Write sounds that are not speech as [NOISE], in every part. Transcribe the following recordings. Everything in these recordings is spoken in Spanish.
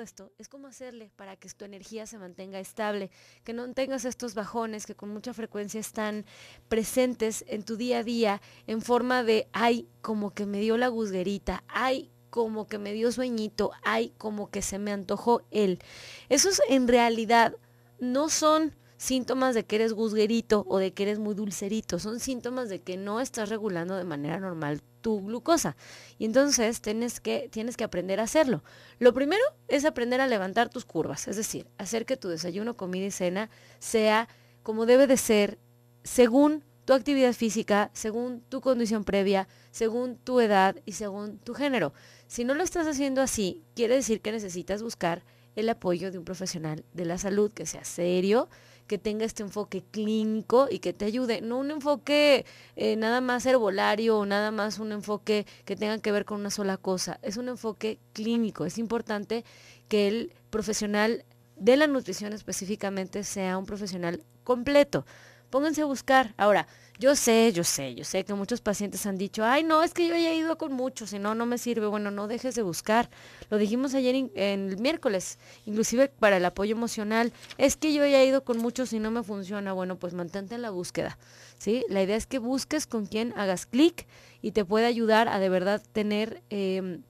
esto es como hacerle para que tu energía se mantenga estable, que no tengas estos bajones que con mucha frecuencia están presentes en tu día a día en forma de, ay, como que me dio la guzguerita, ay, como que me dio sueñito, ay, como que se me antojó él. Esos en realidad no son síntomas de que eres guzguerito o de que eres muy dulcerito, son síntomas de que no estás regulando de manera normal tu glucosa. Y entonces tienes que, tienes que aprender a hacerlo. Lo primero es aprender a levantar tus curvas, es decir, hacer que tu desayuno, comida y cena sea como debe de ser según tu actividad física, según tu condición previa, según tu edad y según tu género. Si no lo estás haciendo así, quiere decir que necesitas buscar el apoyo de un profesional de la salud que sea serio, que tenga este enfoque clínico y que te ayude, no un enfoque eh, nada más herbolario o nada más un enfoque que tenga que ver con una sola cosa, es un enfoque clínico. Es importante que el profesional de la nutrición específicamente sea un profesional completo. Pónganse a buscar. Ahora, yo sé, yo sé, yo sé que muchos pacientes han dicho, ay, no, es que yo ya he ido con muchos y no, no me sirve. Bueno, no dejes de buscar. Lo dijimos ayer en, el miércoles, inclusive para el apoyo emocional. Es que yo ya he ido con muchos y no me funciona. Bueno, pues mantente en la búsqueda. ¿sí? La idea es que busques con quien hagas clic y te pueda ayudar a de verdad tener, em,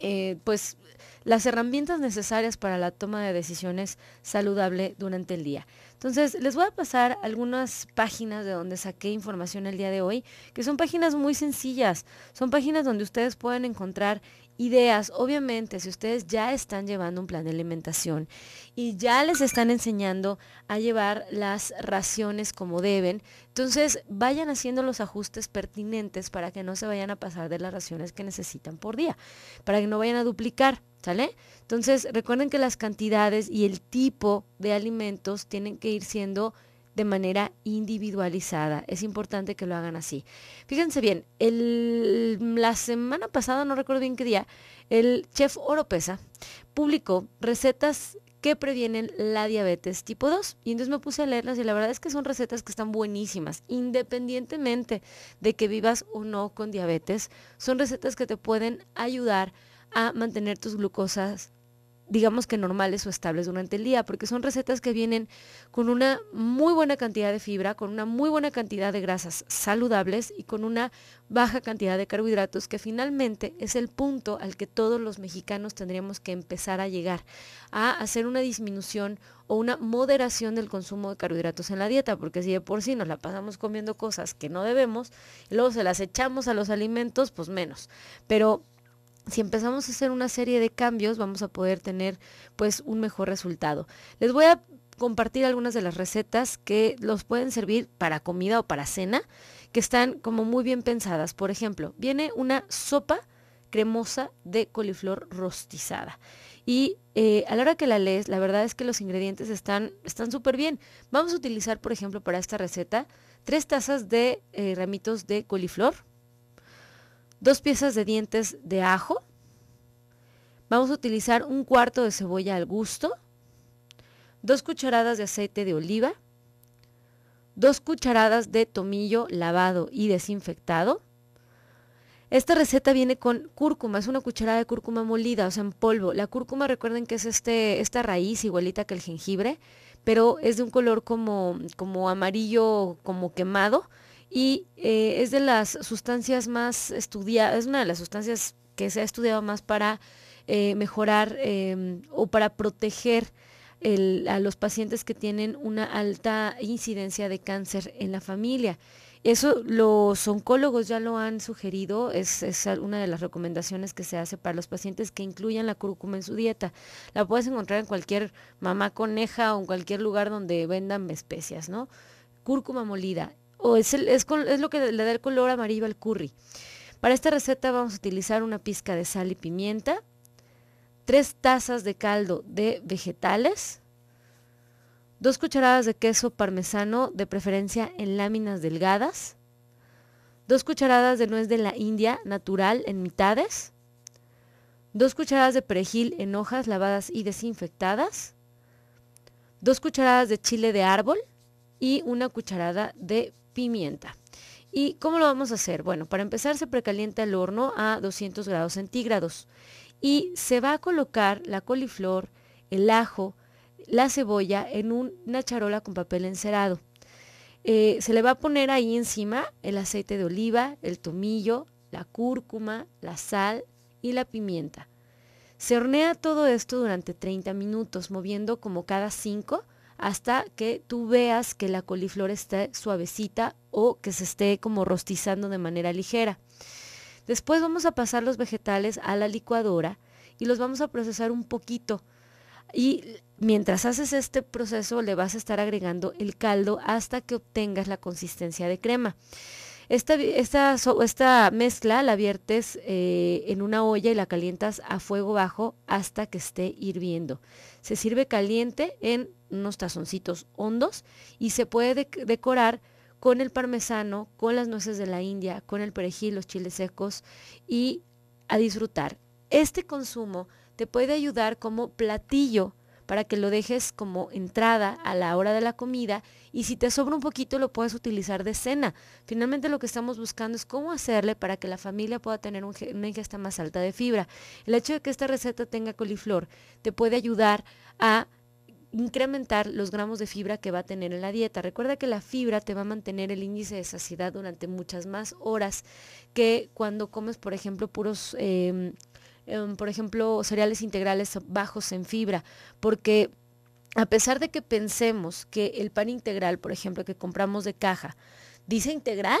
eh, pues, las herramientas necesarias para la toma de decisiones saludable durante el día. Entonces, les voy a pasar algunas páginas de donde saqué información el día de hoy, que son páginas muy sencillas, son páginas donde ustedes pueden encontrar ideas. Obviamente, si ustedes ya están llevando un plan de alimentación y ya les están enseñando a llevar las raciones como deben, entonces vayan haciendo los ajustes pertinentes para que no se vayan a pasar de las raciones que necesitan por día, para que no vayan a duplicar. ¿Sale? Entonces, recuerden que las cantidades y el tipo de alimentos tienen que ir siendo de manera individualizada. Es importante que lo hagan así. Fíjense bien, la semana pasada, no recuerdo bien qué día, el chef Oropesa publicó recetas que previenen la diabetes tipo 2. Y entonces me puse a leerlas y la verdad es que son recetas que están buenísimas, independientemente de que vivas o no con diabetes. Son recetas que te pueden ayudar a mantener tus glucosas digamos que normales o estables durante el día, porque son recetas que vienen con una muy buena cantidad de fibra, con una muy buena cantidad de grasas saludables y con una baja cantidad de carbohidratos, que finalmente es el punto al que todos los mexicanos tendríamos que empezar a llegar, a hacer una disminución o una moderación del consumo de carbohidratos en la dieta, porque si de por sí nos la pasamos comiendo cosas que no debemos, luego se las echamos a los alimentos, pues menos. Pero si empezamos a hacer una serie de cambios, vamos a poder tener pues un mejor resultado. Les voy a compartir algunas de las recetas que los pueden servir para comida o para cena, que están como muy bien pensadas. Por ejemplo, viene una sopa cremosa de coliflor rostizada. Y eh, a la hora que la lees, la verdad es que los ingredientes están súper bien. Vamos a utilizar, por ejemplo, para esta receta, tres tazas de eh, ramitos de coliflor, dos piezas de dientes de ajo. Vamos a utilizar un cuarto de cebolla al gusto, dos cucharadas de aceite de oliva, dos cucharadas de tomillo lavado y desinfectado. Esta receta viene con cúrcuma, es una cucharada de cúrcuma molida, o sea, en polvo. La cúrcuma, recuerden que es este, esta raíz igualita que el jengibre, pero es de un color como, como amarillo, como quemado y eh, es de las sustancias más estudiadas, es una de las sustancias que se ha estudiado más para eh, mejorar em, o para proteger a los pacientes que tienen una alta incidencia de cáncer en la familia. Eso los oncólogos ya lo han sugerido, es, es, una de las recomendaciones que se hace para los pacientes que incluyan la cúrcuma en su dieta. La puedes encontrar en cualquier mamá coneja o en cualquier lugar donde vendan especias, ¿no? Cúrcuma molida o es, lo que le da el color amarillo al curry. Para esta receta vamos a utilizar una pizca de sal y pimienta, tres tazas de caldo de vegetales, dos cucharadas de queso parmesano, de preferencia en láminas delgadas, dos cucharadas de nuez de la India natural en mitades, dos cucharadas de perejil en hojas lavadas y desinfectadas, dos cucharadas de chile de árbol y una cucharada de pimienta. ¿Y cómo lo vamos a hacer? Bueno, para empezar se precalienta el horno a 200 grados centígrados y se va a colocar la coliflor, el ajo, la cebolla en una charola con papel encerado. Eh, se le va a poner ahí encima el aceite de oliva, el tomillo, la cúrcuma, la sal y la pimienta. Se hornea todo esto durante 30 minutos, moviendo como cada 5 hasta que tú veas que la coliflor esté suavecita o que se esté como rostizando de manera ligera. Después vamos a pasar los vegetales a la licuadora y los vamos a procesar un poquito. Y mientras haces este proceso le vas a estar agregando el caldo hasta que obtengas la consistencia de crema. Esta, esta, esta mezcla la viertes eh, en una olla y la calientas a fuego bajo hasta que esté hirviendo. Se sirve caliente en unos tazoncitos hondos y se puede decorar con el parmesano, con las nueces de la India, con el perejil, los chiles secos y a disfrutar. Este consumo te puede ayudar como platillo para que lo dejes como entrada a la hora de la comida y si te sobra un poquito lo puedes utilizar de cena. Finalmente lo que estamos buscando es cómo hacerle para que la familia pueda tener una ingesta más alta de fibra. El hecho de que esta receta tenga coliflor te puede ayudar a incrementar los gramos de fibra que va a tener en la dieta. Recuerda que la fibra te va a mantener el índice de saciedad durante muchas más horas que cuando comes, por ejemplo, puros, em, em, por ejemplo, cereales integrales bajos en fibra, porque a pesar de que pensemos que el pan integral, por ejemplo, que compramos de caja, dice integral,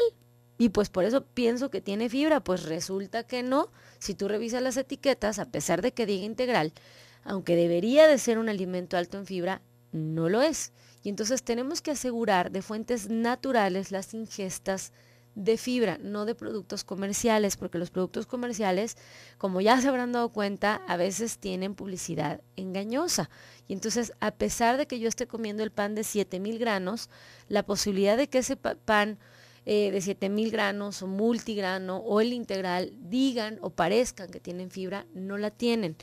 y pues por eso pienso que tiene fibra, pues resulta que no. Si tú revisas las etiquetas, a pesar de que diga integral, aunque debería de ser un alimento alto en fibra, no lo es. Y entonces tenemos que asegurar de fuentes naturales las ingestas de fibra, no de productos comerciales, porque los productos comerciales, como ya se habrán dado cuenta, a veces tienen publicidad engañosa. Y entonces, a pesar de que yo esté comiendo el pan de 7000 granos, la posibilidad de que ese pan eh, de 7000 granos o multigrano o el integral digan o parezcan que tienen fibra, no la tienen.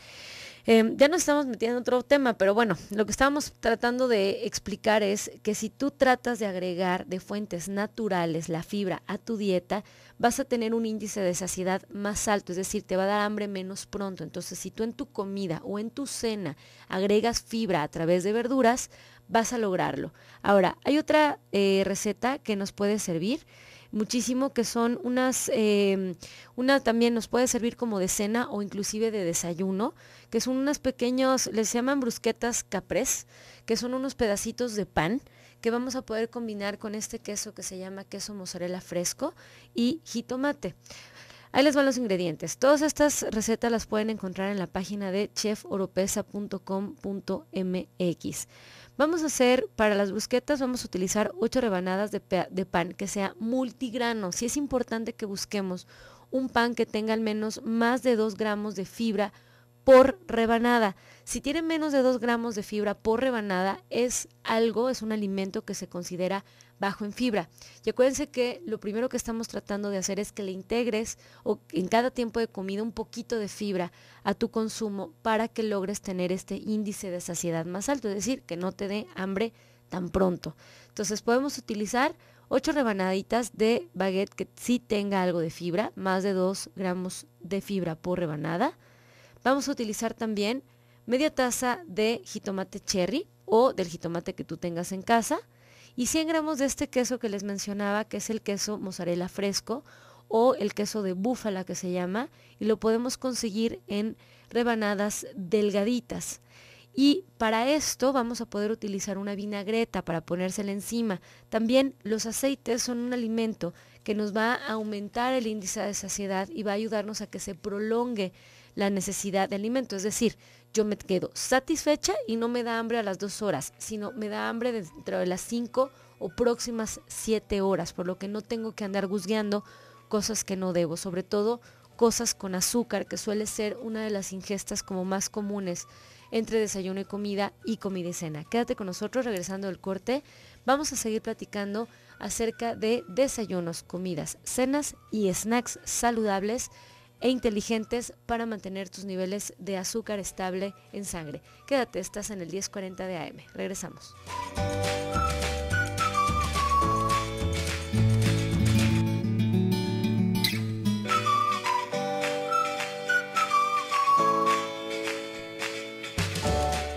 Em, ya nos estamos metiendo en otro tema, pero bueno, lo que estábamos tratando de explicar es que si tú tratas de agregar de fuentes naturales la fibra a tu dieta, vas a tener un índice de saciedad más alto, es decir, te va a dar hambre menos pronto. Entonces, si tú en tu comida o en tu cena agregas fibra a través de verduras, vas a lograrlo. Ahora, hay otra eh, receta que nos puede servir muchísimo, que son unas, em, una también nos puede servir como de cena o inclusive de desayuno, que son unos pequeños, les llaman brusquetas capres, que son unos pedacitos de pan que vamos a poder combinar con este queso que se llama queso mozzarella fresco y jitomate. Ahí les van los ingredientes. Todas estas recetas las pueden encontrar en la página de cheforopesa.com.mx. Vamos a hacer, para las brusquetas, vamos a utilizar 8 rebanadas de, pan que sea multigrano. Si es importante que busquemos un pan que tenga al menos más de 2 gramos de fibra por rebanada. Si tiene menos de 2 gramos de fibra por rebanada, es algo, es un alimento que se considera bajo en fibra. Y acuérdense que lo primero que estamos tratando de hacer es que le integres o en cada tiempo de comida un poquito de fibra a tu consumo para que logres tener este índice de saciedad más alto, es decir, que no te dé hambre tan pronto. Entonces podemos utilizar 8 rebanaditas de baguette que sí tenga algo de fibra, más de 2 gramos de fibra por rebanada. Vamos a utilizar también media taza de jitomate cherry o del jitomate que tú tengas en casa y 100 gramos de este queso que les mencionaba, que es el queso mozzarella fresco o el queso de búfala que se llama, y lo podemos conseguir en rebanadas delgaditas. Y para esto vamos a poder utilizar una vinagreta para ponérsela encima. También los aceites son un alimento que nos va a aumentar el índice de saciedad y va a ayudarnos a que se prolongue la necesidad de alimento. Es decir, yo me quedo satisfecha y no me da hambre a las dos horas, sino me da hambre dentro de las cinco o próximas siete horas, por lo que no tengo que andar guzgueando cosas que no debo, sobre todo cosas con azúcar, que suele ser una de las ingestas como más comunes entre desayuno y comida y comida y cena. Quédate con nosotros regresando del corte. Vamos a seguir platicando acerca de desayunos, comidas, cenas y snacks saludables e inteligentes para mantener tus niveles de azúcar estable en sangre. Quédate, estás en el 1040 de AM. Regresamos.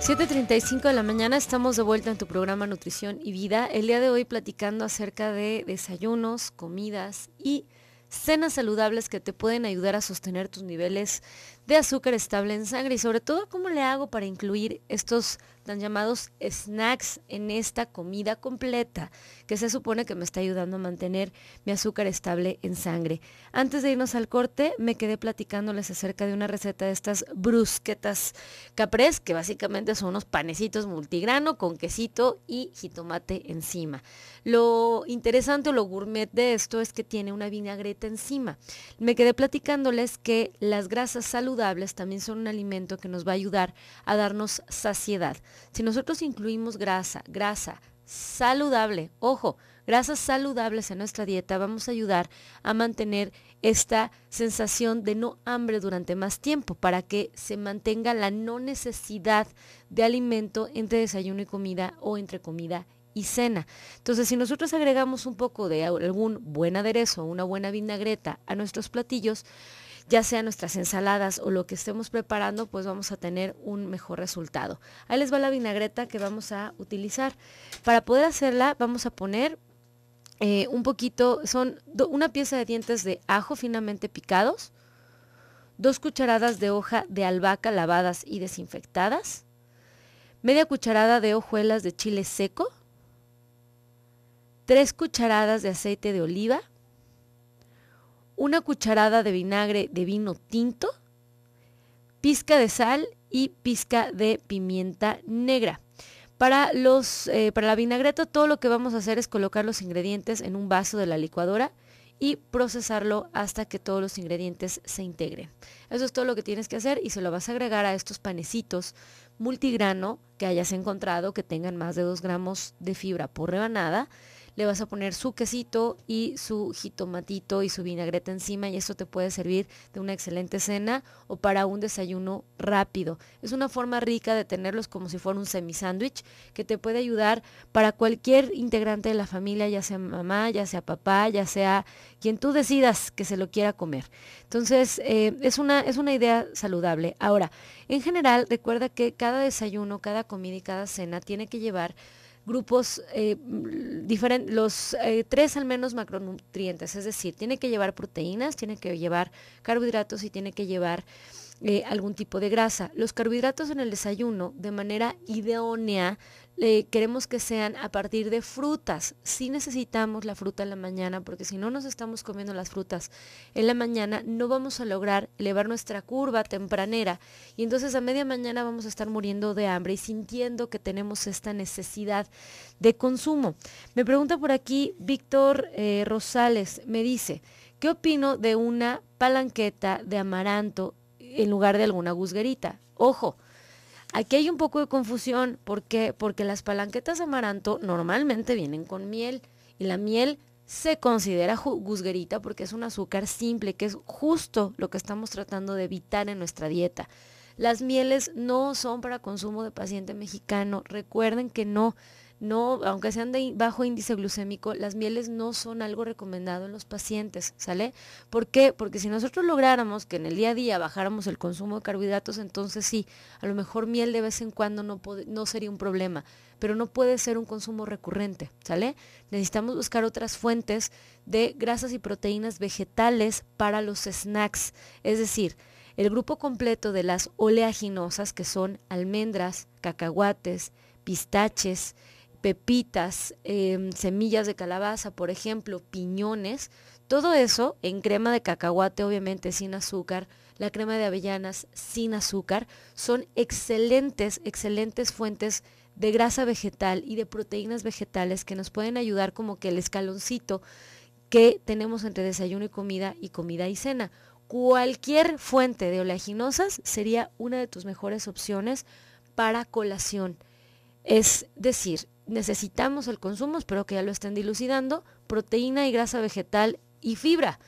7.35 de la mañana estamos de vuelta en tu programa Nutrición y Vida. El día de hoy platicando acerca de desayunos, comidas y cenas saludables que te pueden ayudar a sostener tus niveles de azúcar estable en sangre y sobre todo cómo le hago para incluir estos tan llamados snacks en esta comida completa que se supone que me está ayudando a mantener mi azúcar estable en sangre. Antes de irnos al corte, me quedé platicándoles acerca de una receta de estas brusquetas capres, que básicamente son unos panecitos multigrano con quesito y jitomate encima. Lo interesante o lo gourmet de esto es que tiene una vinagreta encima. Me quedé platicándoles que las grasas saludables también son un alimento que nos va a ayudar a darnos saciedad. Si nosotros incluimos grasa, grasa saludable, ojo, grasas saludables en nuestra dieta, vamos a ayudar a mantener esta sensación de no hambre durante más tiempo para que se mantenga la no necesidad de alimento entre desayuno y comida o entre comida y cena. Entonces, si nosotros agregamos un poco de algún buen aderezo, una buena vinagreta a nuestros platillos, ya sea nuestras ensaladas o lo que estemos preparando, pues vamos a tener un mejor resultado. Ahí les va la vinagreta que vamos a utilizar. Para poder hacerla, vamos a poner eh, un poquito, son una pieza de dientes de ajo finamente picados, dos cucharadas de hoja de albahaca lavadas y desinfectadas, media cucharada de hojuelas de chile seco, tres cucharadas de aceite de oliva, una cucharada de vinagre de vino tinto, pizca de sal y pizca de pimienta negra. Para, los, eh, para la vinagreta todo lo que vamos a hacer es colocar los ingredientes en un vaso de la licuadora y procesarlo hasta que todos los ingredientes se integren. Eso es todo lo que tienes que hacer y se lo vas a agregar a estos panecitos multigrano que hayas encontrado que tengan más de 2 gramos de fibra por rebanada le vas a poner su quesito y su jitomatito y su vinagreta encima y eso te puede servir de una excelente cena o para un desayuno rápido. Es una forma rica de tenerlos como si fuera un semi sándwich que te puede ayudar para cualquier integrante de la familia, ya sea mamá, ya sea papá, ya sea quien tú decidas que se lo quiera comer. Entonces, eh, es, una, es una idea saludable. Ahora, en general, recuerda que cada desayuno, cada comida y cada cena tiene que llevar grupos eh, diferentes, los eh, tres al menos macronutrientes, es decir, tiene que llevar proteínas, tiene que llevar carbohidratos y tiene que llevar eh, algún tipo de grasa. Los carbohidratos en el desayuno, de manera idónea, queremos que sean a partir de frutas. Si necesitamos la fruta en la mañana, porque si no nos estamos comiendo las frutas en la mañana, no vamos a lograr elevar nuestra curva tempranera. Y entonces a media mañana vamos a estar muriendo de hambre y sintiendo que tenemos esta necesidad de consumo. Me pregunta por aquí Víctor eh, Rosales, me dice, ¿qué opino de una palanqueta de amaranto en lugar de alguna gusguerita? Ojo, Aquí hay un poco de confusión. ¿Por qué? Porque las palanquetas amaranto normalmente vienen con miel y la miel se considera gusguerita porque es un azúcar simple, que es justo lo que estamos tratando de evitar en nuestra dieta. Las mieles no son para consumo de paciente mexicano. Recuerden que no no, aunque sean de bajo índice glucémico, las mieles no son algo recomendado en los pacientes, ¿sale? ¿Por qué? Porque si nosotros lográramos que en el día a día bajáramos el consumo de carbohidratos, entonces sí, a lo mejor miel de vez en cuando no, no sería un problema, pero no puede ser un consumo recurrente, ¿sale? Necesitamos buscar otras fuentes de grasas y proteínas vegetales para los snacks, es decir, el grupo completo de las oleaginosas que son almendras, cacahuates, pistaches, pepitas, em, semillas de calabaza, por ejemplo, piñones, todo eso en crema de cacahuate, obviamente sin azúcar, la crema de avellanas sin azúcar, son excelentes, excelentes fuentes de grasa vegetal y de proteínas vegetales que nos pueden ayudar como que el escaloncito que tenemos entre desayuno y comida y comida y cena. Cualquier fuente de oleaginosas sería una de tus mejores opciones para colación. Es decir, necesitamos el consumo, espero que ya lo estén dilucidando, proteína y grasa vegetal y fibra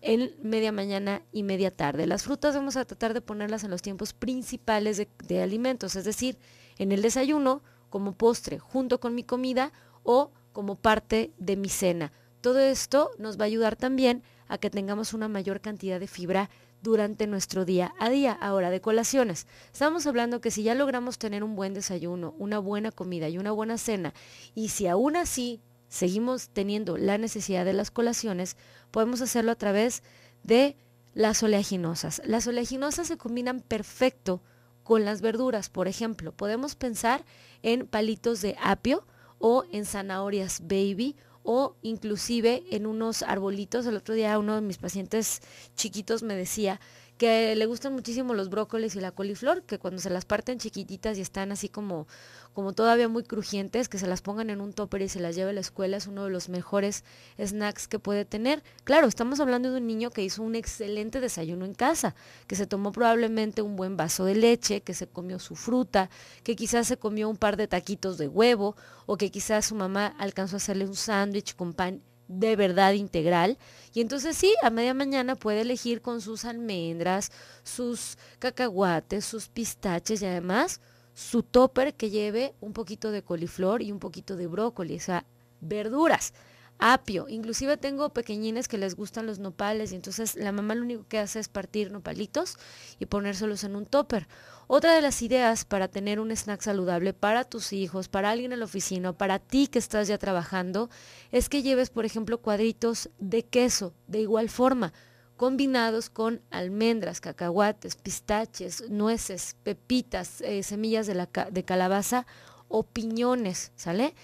en media mañana y media tarde. Las frutas vamos a tratar de ponerlas en los tiempos principales de, de, alimentos, es decir, en el desayuno, como postre, junto con mi comida o como parte de mi cena. Todo esto nos va a ayudar también a que tengamos una mayor cantidad de fibra durante nuestro día a día. Ahora, de colaciones. Estamos hablando que si ya logramos tener un buen desayuno, una buena comida y una buena cena, y si aún así seguimos teniendo la necesidad de las colaciones, podemos hacerlo a través de las oleaginosas. Las oleaginosas se combinan perfecto con las verduras. Por ejemplo, podemos pensar en palitos de apio o en zanahorias baby o inclusive en unos arbolitos. El otro día uno de mis pacientes chiquitos me decía que le gustan muchísimo los brócolis y la coliflor, que cuando se las parten chiquititas y están así como, como todavía muy crujientes, que se las pongan en un topper y se las lleve a la escuela, es uno de los mejores snacks que puede tener. Claro, estamos hablando de un niño que hizo un excelente desayuno en casa, que se tomó probablemente un buen vaso de leche, que se comió su fruta, que quizás se comió un par de taquitos de huevo, o que quizás su mamá alcanzó a hacerle un sándwich con pan de verdad integral. Y entonces sí, a media mañana puede elegir con sus almendras, sus cacahuates, sus pistaches y además su topper que lleve un poquito de coliflor y un poquito de brócoli, o sea, verduras apio. Inclusive tengo pequeñines que les gustan los nopales y entonces la mamá lo único que hace es partir nopalitos y ponérselos en un topper. Otra de las ideas para tener un snack saludable para tus hijos, para alguien en la oficina, para ti que estás ya trabajando, es que lleves, por ejemplo, cuadritos de queso de igual forma combinados con almendras, cacahuates, pistaches, nueces, pepitas, eh, semillas de, la, de calabaza o piñones, ¿sale?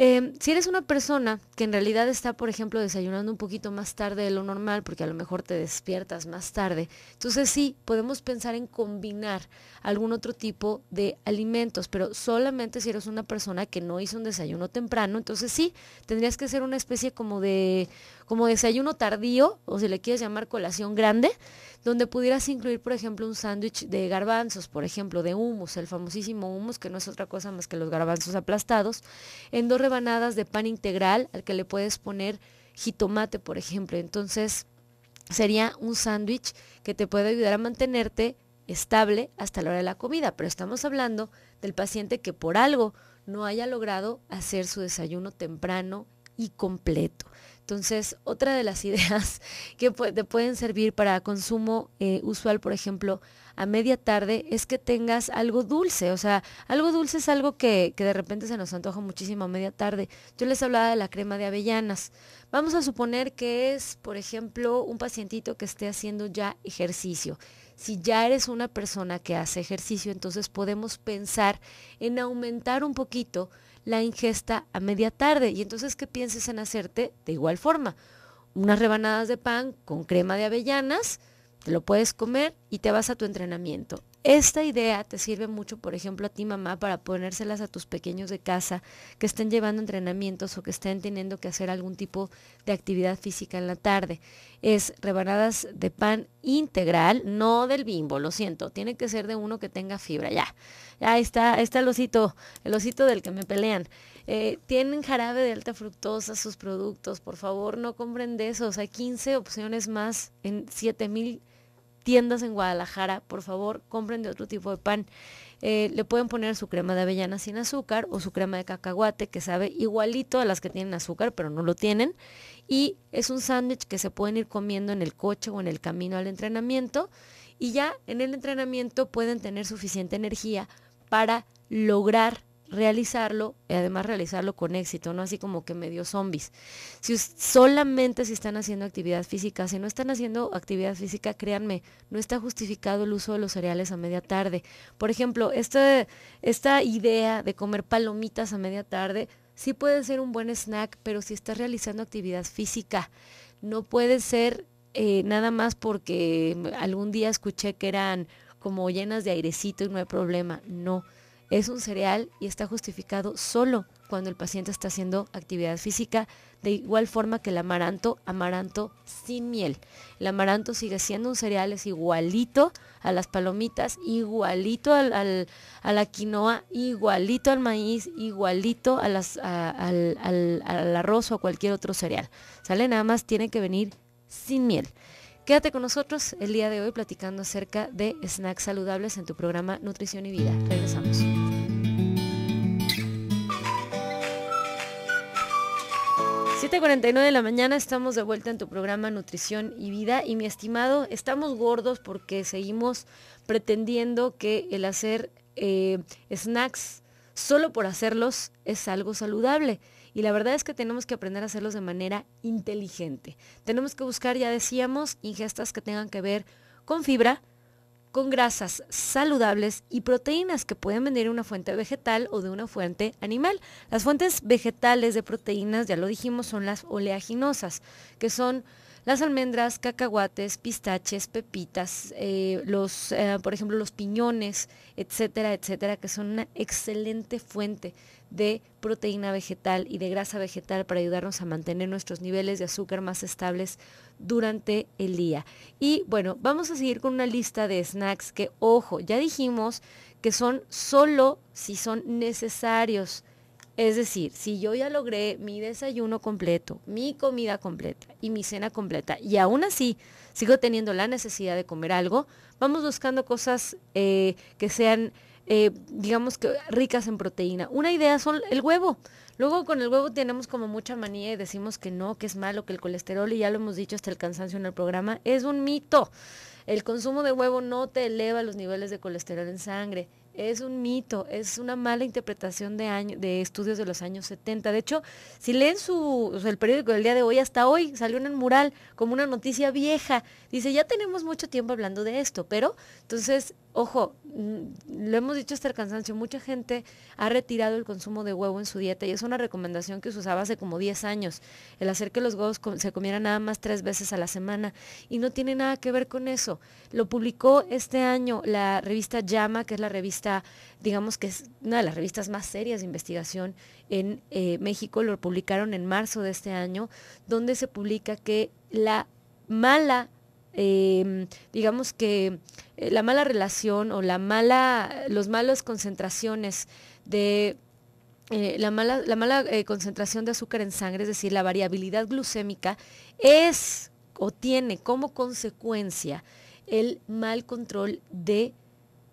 Em, si eres una persona que en realidad está, por ejemplo, desayunando un poquito más tarde de lo normal, porque a lo mejor te despiertas más tarde, entonces sí, podemos pensar en combinar algún otro tipo de alimentos, pero solamente si eres una persona que no hizo un desayuno temprano, entonces sí, tendrías que ser una especie como de como desayuno tardío, o si le quieres llamar colación grande, donde pudieras incluir, por ejemplo, un sándwich de garbanzos, por ejemplo, de humus, el famosísimo humus, que no es otra cosa más que los garbanzos aplastados, en dos rebanadas de pan integral al que le puedes poner jitomate, por ejemplo. Entonces, sería un sándwich que te puede ayudar a mantenerte estable hasta la hora de la comida, pero estamos hablando del paciente que por algo no haya logrado hacer su desayuno temprano y completo. Entonces, otra de las [LAUGHS] ideas que te pueden servir para consumo eh, usual, por ejemplo, a media tarde, es que tengas algo dulce. O sea, algo dulce es algo que, que de repente se nos antoja muchísimo a media tarde. Yo les hablaba de la crema de avellanas. Vamos a suponer que es, por ejemplo, un pacientito que esté haciendo ya ejercicio. Si ya eres una persona que hace ejercicio, entonces podemos pensar en aumentar un poquito la ingesta a media tarde. Y entonces, ¿qué pienses en hacerte? De igual forma, unas rebanadas de pan con crema de avellanas, te lo puedes comer y te vas a tu entrenamiento. Esta idea te sirve mucho, por ejemplo, a ti mamá para ponérselas a tus pequeños de casa que estén llevando entrenamientos o que estén teniendo que hacer algún tipo de actividad física en la tarde. Es rebanadas de pan integral, no del bimbo, lo siento, tiene que ser de uno que tenga fibra, ya. Ya está, está el osito, el osito del que me pelean. Eh, tienen jarabe de alta fructosa sus productos, por favor no compren de esos, hay 15 opciones más en 7000 tiendas en Guadalajara, por favor, compren de otro tipo de pan. Eh, le pueden poner su crema de avellana sin azúcar o su crema de cacahuate que sabe igualito a las que tienen azúcar, pero no lo tienen. Y es un sándwich que se pueden ir comiendo en el coche o en el camino al entrenamiento. Y ya en el entrenamiento pueden tener suficiente energía para lograr realizarlo y además realizarlo con éxito, no así como que medio zombies. Si solamente si están haciendo actividad física, si no están haciendo actividad física, créanme, no está justificado el uso de los cereales a media tarde. Por ejemplo, esta, esta idea de comer palomitas a media tarde sí puede ser un buen snack, pero si estás realizando actividad física, no puede ser eh, nada más porque algún día escuché que eran como llenas de airecito y no hay problema. No es un cereal y está justificado solo cuando el paciente está haciendo actividad física, de igual forma que el amaranto, amaranto sin miel. El amaranto sigue siendo un cereal, es igualito a las palomitas, igualito al, a la quinoa, igualito al maíz, igualito al, al arroz o a cualquier otro cereal. ¿Sale? Nada más tiene que venir sin miel. Quédate con nosotros el día de hoy platicando acerca de snacks saludables en tu programa Nutrición y Vida. Regresamos. 7.49 de la mañana estamos de vuelta en tu programa Nutrición y Vida y mi estimado, estamos gordos porque seguimos pretendiendo que el hacer eh, snacks solo por hacerlos es algo saludable. Y la verdad es que tenemos que aprender a hacerlos de manera inteligente. Tenemos que buscar, ya decíamos, ingestas que tengan que ver con fibra, con grasas saludables y proteínas que pueden venir de una fuente vegetal o de una fuente animal. Las fuentes vegetales de proteínas, ya lo dijimos, son las oleaginosas, que son las almendras, cacahuates, pistaches, pepitas, eh, los, eh, por ejemplo, los piñones, etcétera, etcétera, que son una excelente fuente de proteína vegetal y de grasa vegetal para ayudarnos a mantener nuestros niveles de azúcar más estables durante el día. Y bueno, vamos a seguir con una lista de snacks que, ojo, ya dijimos que son solo si son necesarios. Es decir, si yo ya logré mi desayuno completo, mi comida completa y mi cena completa, y aún así sigo teniendo la necesidad de comer algo, vamos buscando cosas eh, que sean eh, digamos que ricas en proteína. Una idea son el huevo. Luego con el huevo tenemos como mucha manía y decimos que no, que es malo, que el colesterol, y ya lo hemos dicho hasta el cansancio en el programa, es un mito. El consumo de huevo no te eleva los niveles de colesterol en sangre es un mito, es una mala interpretación de, año, de estudios de los años 70. De hecho, si leen su, el periódico del día de hoy, hasta hoy salió en el mural como una noticia vieja. Dice, ya tenemos mucho tiempo hablando de esto, pero entonces, ojo, mm, lo hemos dicho hasta el cansancio, mucha gente ha retirado el consumo de huevo en su dieta y es una recomendación que se usaba hace como 10 años, el hacer que los huevos se comieran nada más tres veces a la semana y no tiene nada que ver con eso. Lo publicó este año la revista Llama, que es la revista digamos que es una de las revistas más serias de investigación en eh, México, lo publicaron en marzo de este año, donde se publica que la mala em, digamos que eh, la mala relación o la mala, los malas concentraciones de eh, la mala, la mala concentración de azúcar en sangre, es decir, la variabilidad glucémica, es o tiene como consecuencia el mal control de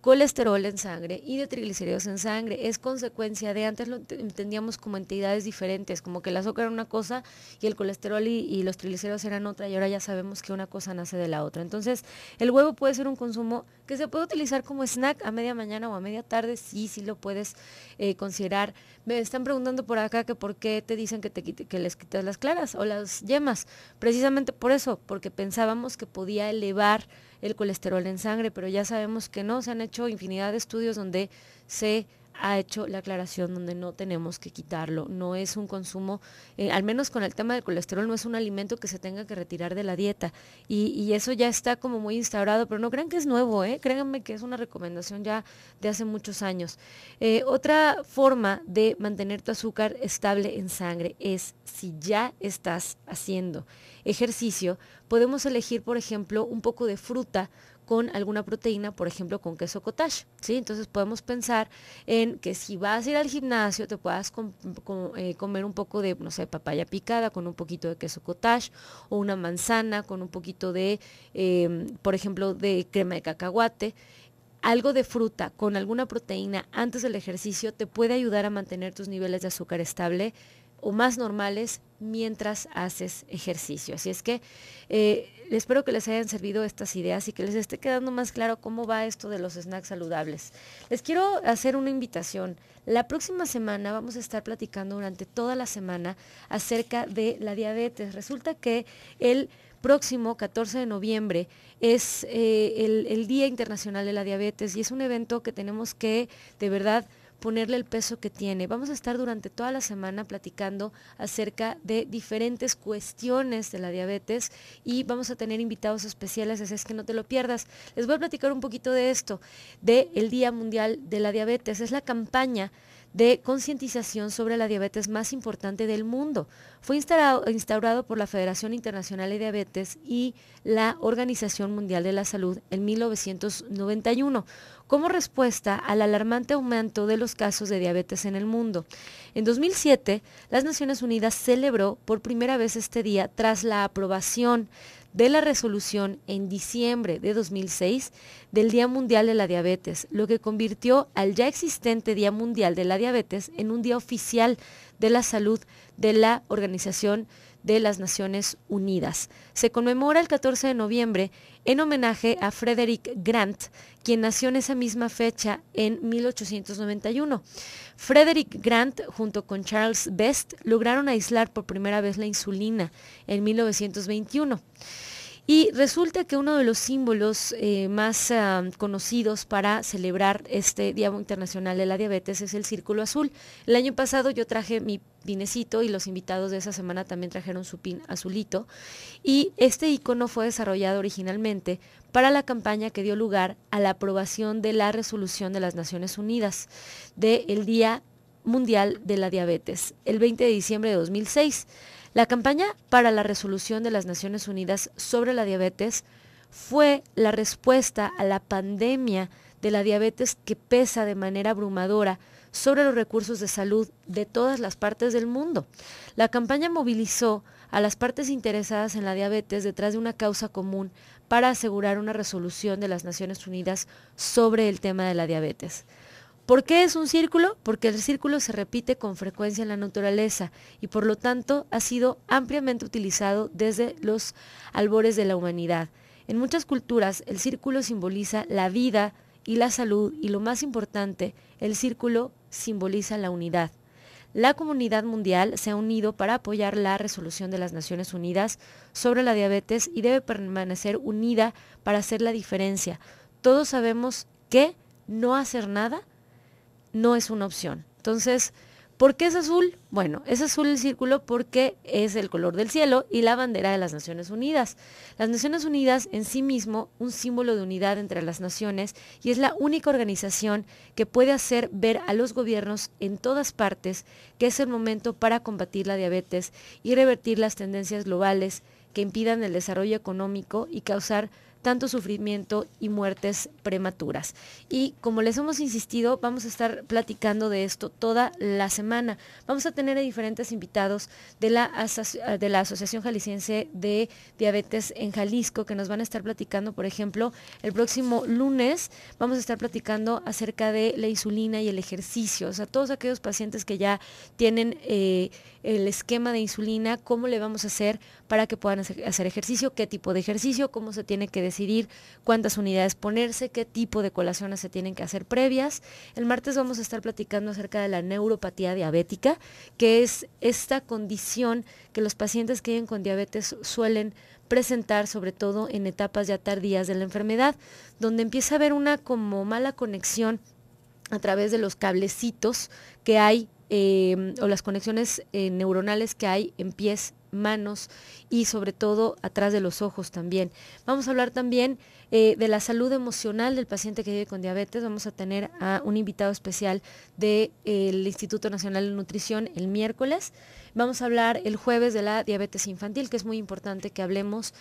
colesterol en sangre y de triglicéridos en sangre. Es consecuencia de, antes lo entendíamos como entidades diferentes, como que el azúcar era una cosa y el colesterol y, los triglicéridos eran otra y ahora ya sabemos que una cosa nace de la otra. Entonces, el huevo puede ser un consumo que se puede utilizar como snack a media mañana o a media tarde, sí, sí lo puedes eh, considerar. Me están preguntando por acá que por qué te dicen que, te que les quitas las claras o las yemas. Precisamente por eso, porque pensábamos que podía elevar el colesterol en sangre, pero ya sabemos que no, se han hecho infinidad de estudios donde se ha hecho la aclaración donde no tenemos que quitarlo. No es un consumo, eh, al menos con el tema del colesterol, no es un alimento que se tenga que retirar de la dieta. Y, eso ya está como muy instaurado, pero no crean que es nuevo, ¿eh? créanme que es una recomendación ya de hace muchos años. Eh, otra forma de mantener tu azúcar estable en sangre es si ya estás haciendo ejercicio, podemos elegir, por ejemplo, un poco de fruta con alguna proteína, por ejemplo, con queso cottage, ¿sí? Entonces podemos pensar en que si vas a ir al gimnasio, te puedas eh, comer un poco de, no sé, papaya picada con un poquito de queso cottage, o una manzana con un poquito de, em, por ejemplo, de crema de cacahuate. Algo de fruta con alguna proteína antes del ejercicio te puede ayudar a mantener tus niveles de azúcar estable o más normales mientras haces ejercicio. Así es que eh, espero que les hayan servido estas ideas y que les esté quedando más claro cómo va esto de los snacks saludables. Les quiero hacer una invitación. La próxima semana vamos a estar platicando durante toda la semana acerca de la diabetes. Resulta que el próximo 14 de noviembre es eh, el, el Día Internacional de la Diabetes y es un evento que tenemos que de verdad ponerle el peso que tiene. Vamos a estar durante toda la semana platicando acerca de diferentes cuestiones de la diabetes y vamos a tener invitados especiales, así es que no te lo pierdas. Les voy a platicar un poquito de esto, de el Día Mundial de la Diabetes. Es la campaña de concientización sobre la diabetes más importante del mundo. Fue instaurado, por la Federación Internacional de Diabetes y la Organización Mundial de la Salud en 1991 como respuesta al alarmante aumento de los casos de diabetes en el mundo. En 2007, las Naciones Unidas celebró por primera vez este día tras la aprobación de la resolución en diciembre de 2006 del Día Mundial de la Diabetes, lo que convirtió al ya existente Día Mundial de la Diabetes en un día oficial de la salud de la Organización de las Naciones Unidas. Se conmemora el 14 de noviembre en homenaje a Frederick Grant, quien nació en esa misma fecha en 1891. Frederick Grant, junto con Charles Best, lograron aislar por primera vez la insulina en 1921. Y resulta que uno de los símbolos eh, más ah, conocidos para celebrar este Día Internacional de la Diabetes es el Círculo Azul. El año pasado yo traje mi pinecito y los invitados de esa semana también trajeron su pin azulito. Y este icono fue desarrollado originalmente para la campaña que dio lugar a la aprobación de la resolución de las Naciones Unidas del Día Mundial de la Diabetes, el 20 de diciembre de 2006. La campaña para la resolución de las Naciones Unidas sobre la diabetes fue la respuesta a la pandemia de la diabetes que pesa de manera abrumadora sobre los recursos de salud de todas las partes del mundo. La campaña movilizó a las partes interesadas en la diabetes detrás de una causa común para asegurar una resolución de las Naciones Unidas sobre el tema de la diabetes. ¿Por qué es un círculo? Porque el círculo se repite con frecuencia en la naturaleza y por lo tanto ha sido ampliamente utilizado desde los albores de la humanidad. En muchas culturas el círculo simboliza la vida y la salud y lo más importante, el círculo simboliza la unidad. La comunidad mundial se ha unido para apoyar la resolución de las Naciones Unidas sobre la diabetes y debe permanecer unida para hacer la diferencia. Todos sabemos que no hacer nada no es una opción. Entonces, ¿por qué es azul? Bueno, es azul el círculo porque es el color del cielo y la bandera de las Naciones Unidas. Las Naciones Unidas en sí mismo un símbolo de unidad entre las naciones y es la única organización que puede hacer ver a los gobiernos en todas partes que es el momento para combatir la diabetes y revertir las tendencias globales que impidan el desarrollo económico y causar tanto sufrimiento y muertes prematuras. Y como les hemos insistido, vamos a estar platicando de esto toda la semana. Vamos a tener a diferentes invitados de la, de la Asociación Jalisciense de Diabetes en Jalisco que nos van a estar platicando, por ejemplo, el próximo lunes vamos a estar platicando acerca de la insulina y el ejercicio. O sea, todos aquellos pacientes que ya tienen eh, el esquema de insulina, cómo le vamos a hacer para que puedan hacer, ejercicio, qué tipo de ejercicio, cómo se tiene que decidir cuántas unidades ponerse, qué tipo de colaciones se tienen que hacer previas. El martes vamos a estar platicando acerca de la neuropatía diabética, que es esta condición que los pacientes que viven con diabetes suelen presentar, sobre todo en etapas ya tardías de la enfermedad, donde empieza a haber una como mala conexión a través de los cablecitos que hay eh, o las conexiones eh, neuronales que hay en pies manos y sobre todo atrás de los ojos también. Vamos a hablar también eh, de la salud emocional del paciente que vive con diabetes. Vamos a tener a un invitado especial del Instituto Nacional de Nutrición el miércoles. Vamos a hablar el jueves de la diabetes infantil, que es muy importante que hablemos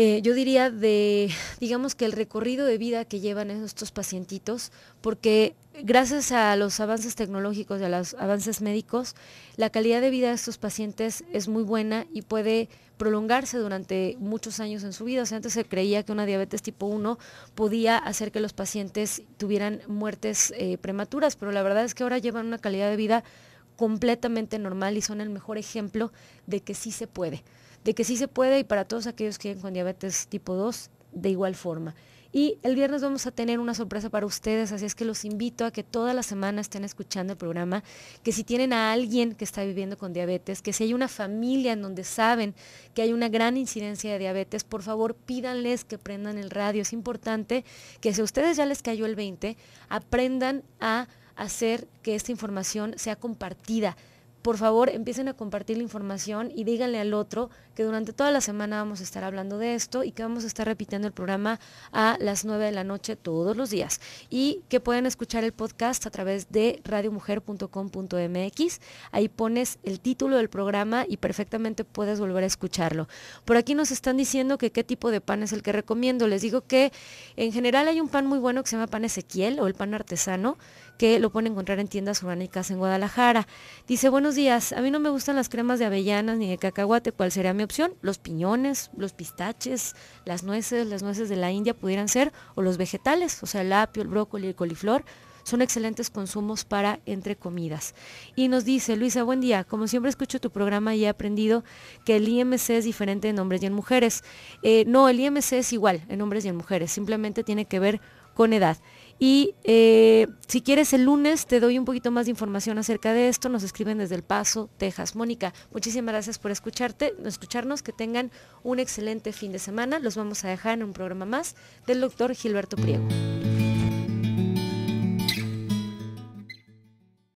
eh, yo diría de, digamos que el recorrido de vida que llevan estos pacientitos, porque gracias a los avances tecnológicos y a los avances médicos, la calidad de vida de estos pacientes es muy buena y puede prolongarse durante muchos años en su vida. Antes se creía que una diabetes tipo 1 podía hacer que los pacientes tuvieran muertes eh, prematuras, pero la verdad es que ahora llevan una calidad de vida completamente normal y son el mejor ejemplo de que sí se puede de que sí se puede y para todos aquellos que viven con diabetes tipo 2 de igual forma. Y el viernes vamos a tener una sorpresa para ustedes, así es que los invito a que toda la semana estén escuchando el programa, que si tienen a alguien que está viviendo con diabetes, que si hay una familia en donde saben que hay una gran incidencia de diabetes, por favor pídanles que prendan el radio. Es importante que si a ustedes ya les cayó el 20, aprendan a hacer que esta información sea compartida por favor empiecen a compartir la información y díganle al otro que durante toda la semana vamos a estar hablando de esto y que vamos a estar repitiendo el programa a las 9 de la noche todos los días y que pueden escuchar el podcast a través de radiomujer.com.mx. Ahí pones el título del programa y perfectamente puedes volver a escucharlo. Por aquí nos están diciendo que qué tipo de pan es el que recomiendo. Les digo que en general hay un pan muy bueno que se llama pan Ezequiel o el pan artesano que lo pueden encontrar en tiendas orgánicas en Guadalajara. Dice, buenos días. A mí no me gustan las cremas de avellanas ni de cacahuate. ¿Cuál sería mi opción? Los piñones, los pistaches, las nueces, las nueces de la India pudieran ser, o los vegetales, o sea, el apio, el brócoli, el coliflor son excelentes consumos para entre comidas. Y nos dice, Luisa, buen día, como siempre escucho tu programa y he aprendido que el IMC es diferente en hombres y en mujeres. Eh, no, el IMC es igual en hombres y en mujeres, simplemente tiene que ver con edad. Y eh, si quieres el lunes te doy un poquito más de información acerca de esto. Nos escriben desde El Paso, Texas. Mónica, muchísimas gracias por escucharte, escucharnos. Que tengan un excelente fin de semana. Los vamos a dejar en un programa más del doctor Gilberto Priego.